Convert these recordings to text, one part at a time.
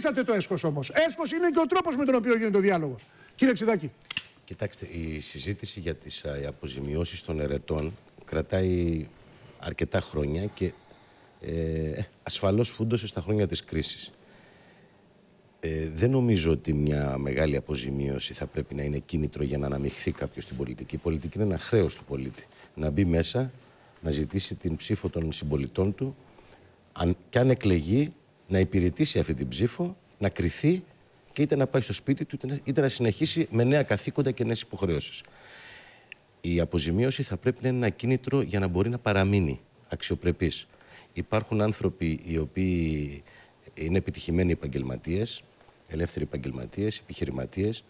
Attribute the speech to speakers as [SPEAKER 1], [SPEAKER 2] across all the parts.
[SPEAKER 1] Ήσατε το έσχος όμως. Έσχος είναι και ο τρόπος με τον οποίο γίνεται ο διάλογος. Κύριε Ξηδάκη.
[SPEAKER 2] Κοιτάξτε, η συζήτηση για τις α, αποζημιώσεις των ερετών κρατάει αρκετά χρόνια και ε, ασφαλώς φούντωσε στα χρόνια της κρίσης. Ε, δεν νομίζω ότι μια μεγάλη αποζημίωση θα πρέπει να είναι κίνητρο για να αναμειχθεί κάποιος στην πολιτική. Η πολιτική είναι ένα χρέος του πολίτη. Να μπει μέσα, να ζητήσει την ψήφο των συμπολιτών του αν, και αν εκλεγεί να υπηρετήσει αυτή την ψήφο, να κρυθεί και είτε να πάει στο σπίτι του, είτε να συνεχίσει με νέα καθήκοντα και νέες υποχρεώσεις. Η αποζημίωση θα πρέπει να είναι ένα κίνητρο για να μπορεί να παραμείνει αξιοπρεπής. Υπάρχουν άνθρωποι οι οποίοι είναι επιτυχημένοι επαγγελματίες, ελεύθεροι επαγγελματίες, επιχειρηματίες,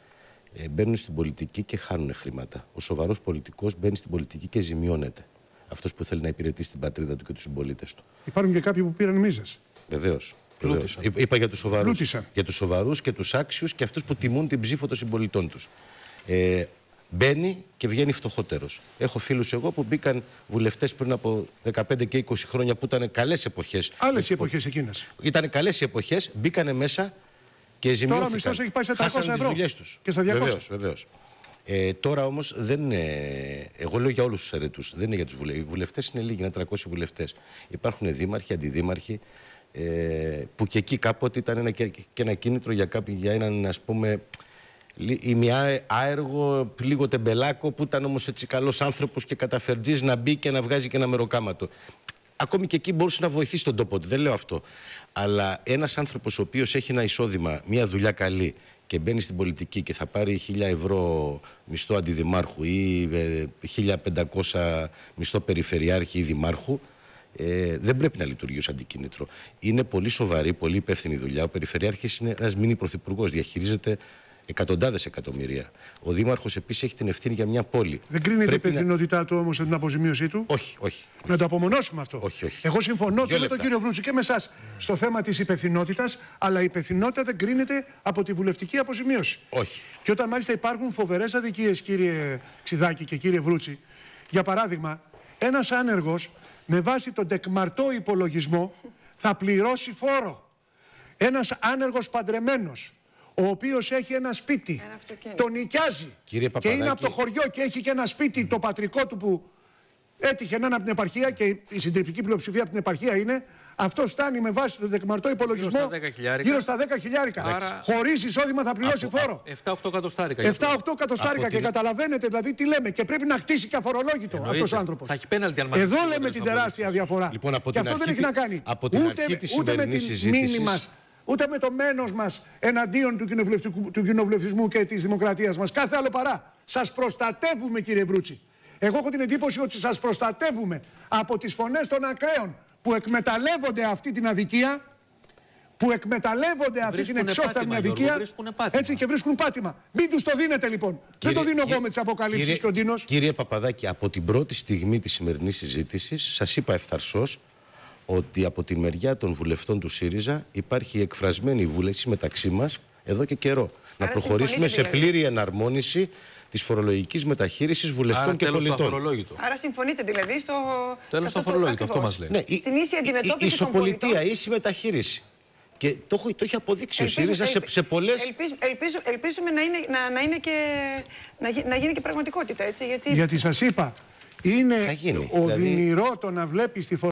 [SPEAKER 2] ε, μπαίνουν στην πολιτική και χάνουν χρήματα. Ο σοβαρός πολιτικός μπαίνει στην πολιτική και ζημιώνεται. Αυτός που θέλει να υπηρετήσει την πατρίδα του και τους συμπολίτες του.
[SPEAKER 1] Υπάρχουν και κάποιοι που πήραν μίζες.
[SPEAKER 2] Βεβαίως. Είπα για τους σοβαρούς. Για τους σοβαρούς και τους άξιους και αυτούς που τιμούν την ψήφο των συμπολιτών τους. Ε, μπαίνει και βγαίνει φτωχότερος. Έχω φίλους εγώ που μπήκαν βουλευτές πριν από 15 και 20 χρόνια που ήταν καλές εποχές.
[SPEAKER 1] Άλλες οι εποχές εκείνες.
[SPEAKER 2] Ήταν καλές οι εποχές, μπήκανε μέσα και ζημιώθηκαν.
[SPEAKER 1] Τώρα μισθός έχει πάει σε 400 ευρώ.
[SPEAKER 2] Τους.
[SPEAKER 1] Και στα 200.
[SPEAKER 2] Βεβαίως, βεβαίως. Ε, τώρα όμως δεν είναι. Εγώ λέω για όλους τους αιρετού. Δεν είναι για τους βουλευτέ. Οι βουλευτές είναι λίγοι, είναι 300 βουλευτές. Υπάρχουν δήμαρχοι, αντιδήμαρχοι, ε, που και εκεί κάποτε ήταν ένα, και, και ένα κίνητρο για, κάποιο, για έναν ας πούμε ή μια άεργο, λίγο τεμπελάκο που ήταν όμως έτσι καλός άνθρωπος και καταφερτζής να μπει και να βγάζει και ένα μεροκάματο. Ακόμη και εκεί μπορούσε να βοηθήσει τον τόπο του, δεν λέω αυτό. Αλλά ένας άνθρωπος ο οποίος έχει ένα εισόδημα, μια δουλειά καλή και μπαίνει στην πολιτική και θα πάρει 1000 ευρώ μισθό αντιδημάρχου ή 1500 ε, μισθό περιφερειάρχη ή δημάρχου, ε, δεν πρέπει να λειτουργεί ως αντικίνητρο. Είναι πολύ σοβαρή, πολύ υπεύθυνη δουλειά. Ο Περιφερειάρχης είναι ένας μήνυ πρωθυπουργός, διαχειρίζεται εκατοντάδες εκατομμύρια. Ο Δήμαρχος επίσης έχει την ευθύνη για μια πόλη.
[SPEAKER 1] Δεν κρίνεται η υπευθυνότητά να... του όμως την αποζημίωσή του;
[SPEAKER 2] Όχι, όχι.
[SPEAKER 1] Να το απομονώσουμε αυτό.
[SPEAKER 2] Όχι, όχι.
[SPEAKER 1] Εγώ συμφωνώ και με τον κύριο Βρούτσι και με εσάς στο θέμα της υπευθυνότητας, αλλά η υπευθυνότητα δεν κρίνεται από τη βουλευτική αποζημίωση.
[SPEAKER 2] Όχι.
[SPEAKER 1] Και όταν μάλιστα υπάρχουν φοβερές αδικίες, κύριε Ξιδάκη και κύριε Βρούτσι, για παράδειγμα, ένας άνεργος με βάση τον τεκμαρτό υπολογισμό θα πληρώσει φόρο. Ένας άνεργος παντρεμένος, ο οποίος έχει ένα σπίτι, τον νοικιάζει και είναι από το χωριό και έχει και ένα σπίτι το πατρικό του που έτυχε να είναι από την επαρχία και η συντριπτική πλειοψηφία από την επαρχία είναι αυτό φτάνει με βάση τον τεκμαρτό υπολογισμό γύρω στα 10 χιλιάρικα. Άρα... Χωρίς εισόδημα θα πληρώσει φόρο.
[SPEAKER 3] 7-8 κατοστάρικα.
[SPEAKER 1] 7-8 κατοστάρικα. Και καταλαβαίνετε δηλαδή τι λέμε. Και πρέπει να χτίσει και αφορολόγητο αυτός ο άνθρωπος.
[SPEAKER 3] Θα έχει πέναλτι αν
[SPEAKER 1] Εδώ λέμε την τεράστια διαφορά.
[SPEAKER 2] Λοιπόν, από
[SPEAKER 1] και αυτό δεν έχει να κάνει ούτε με της μήνυ μας ούτε με το μένος μας εναντίον του, του κοινοβουλευτισμού και της δημοκρατίας μας. Κάθε άλλο παρά. Σας προστατεύουμε κύριε Βρούτσι. Εγώ έχω την εντύπωση ότι σας προστατεύουμε από τις φωνές των ακραίων που εκμεταλλεύονται αυτή την αδικία, που εκμεταλλεύονται αυτή την εξόφθαλμη αδικία. Έτσι και βρίσκουν πάτημα. Μην τους το δίνετε λοιπόν. Κύριε, Δεν το δίνω εγώ με τις αποκαλύψεις και ο Ντίνο.
[SPEAKER 2] Κύριε Παπαδάκη, από την πρώτη στιγμή της σημερινής συζήτησης, σας είπα ευθαρσώς ότι από τη μεριά των βουλευτών του ΣΥΡΙΖΑ υπάρχει εκφρασμένη βούληση μεταξύ μας εδώ και καιρό. Άρα να προχωρήσουμε σε δηλαδή. πλήρη εναρμόνιση της φορολογικής μεταχείρισης βουλευτών
[SPEAKER 3] Άρα,
[SPEAKER 2] και πολιτών.
[SPEAKER 4] Άρα συμφωνείτε δηλαδή στο.
[SPEAKER 3] Τέλος στο φορολόγητο, αυτό μας λέει. Ναι,
[SPEAKER 4] Στην ίση αντιμετώπιση.
[SPEAKER 2] Ισοπολιτεία, ίση μεταχείριση. Και το, το έχει αποδείξει ελπίζω, ο ΣΥΡΙΖΑ σε, σε πολλέ.
[SPEAKER 4] Ελπίζουμε, ελπίζω, ελπίζουμε να, είναι, να, να, είναι και, να, να γίνει και πραγματικότητα. Έτσι, γιατί
[SPEAKER 1] γιατί σας είπα, είναι οδυνηρό το να βλέπει τη